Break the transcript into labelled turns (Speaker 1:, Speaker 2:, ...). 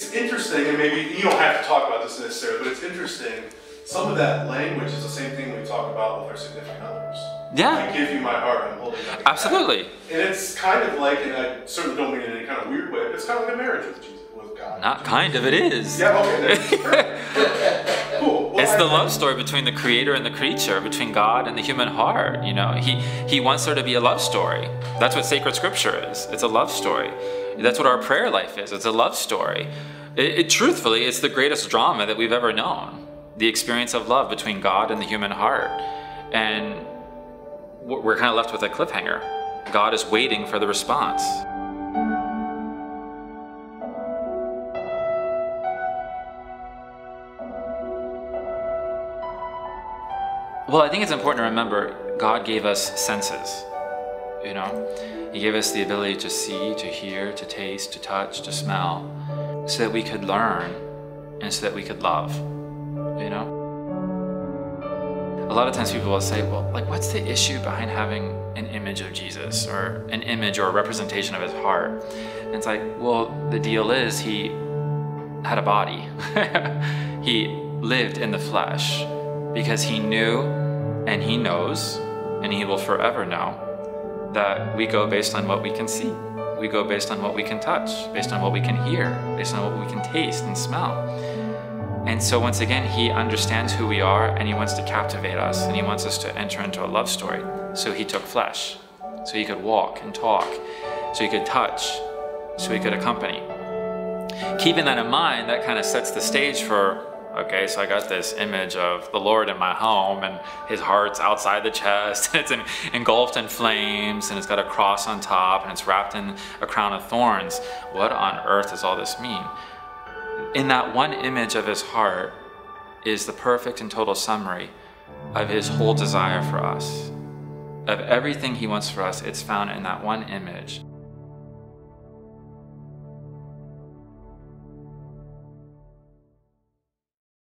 Speaker 1: It's interesting, and maybe you don't have to talk about this necessarily, but it's interesting. Some of that language is the same thing we talk about with our significant others.
Speaker 2: Yeah.
Speaker 1: I give you my heart, I'm holding nothing back.
Speaker 2: Absolutely.
Speaker 1: And it's kind of like, and I certainly don't mean it in any kind of weird way, but it's kind of like a marriage with Jesus, with God.
Speaker 2: Not kind of, it is.
Speaker 1: Yeah, okay. then. cool. Well,
Speaker 2: It's the love story between the creator and the creature, between God and the human heart. You know, he he wants there to be a love story. That's what sacred scripture is. It's a love story. That's what our prayer life is. It's a love story. It, it truthfully, it's the greatest drama that we've ever known. The experience of love between God and the human heart, and we're kind of left with a cliffhanger. God is waiting for the response. Well, I think it's important to remember God gave us senses. You know, He gave us the ability to see, to hear, to taste, to touch, to smell, so that we could learn and so that we could love. You know? A lot of times people will say, well, like, what's the issue behind having an image of Jesus or an image or a representation of his heart? And it's like, well, the deal is he had a body. he lived in the flesh because he knew and he knows and he will forever know that we go based on what we can see. We go based on what we can touch, based on what we can hear, based on what we can taste and smell. And so, once again, he understands who we are and he wants to captivate us and he wants us to enter into a love story. So, he took flesh so he could walk and talk, so he could touch, so he could accompany. Keeping that in mind, that kind of sets the stage for okay, so I got this image of the Lord in my home, and his heart's outside the chest, and it's en- engulfed in flames, and it's got a cross on top, and it's wrapped in a crown of thorns. What on earth does all this mean? In that one image of his heart is the perfect and total summary of his whole desire for us. Of everything he wants for us, it's found in that one image.